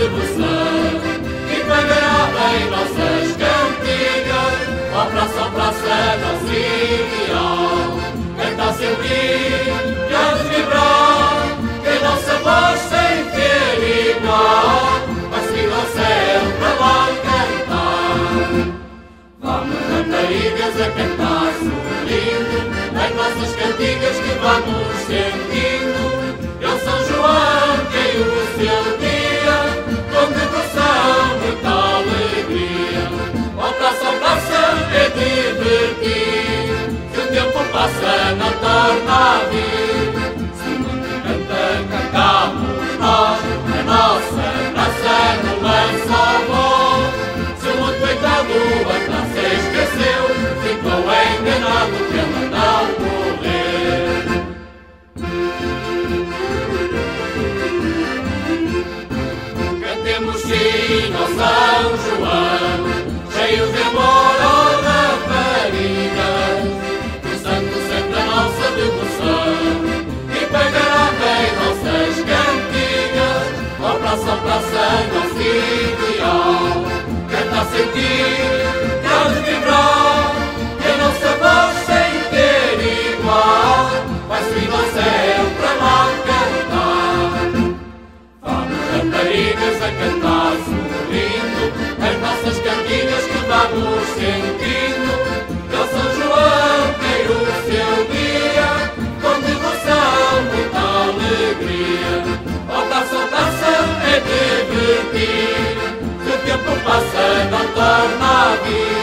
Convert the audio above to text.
a devoção e pagará bem nossas cantigas. Ó praça, ó praça, ideal. Canta seu grito e de vibrar, que a nossa voz sem ter igual vai subir ao céu para lá cantar. Vamos raparigas a cantar sorrindo as nossas cantigas que vamos sentindo. Torna a a cantar sorrindo As nossas cantigas que vamos sentindo. Eu São João tem o seu dia Com devoção, muita alegria. Ó taça, taça, é divertir. Se o tempo passa não torna a vir